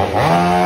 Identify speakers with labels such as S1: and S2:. S1: 啊。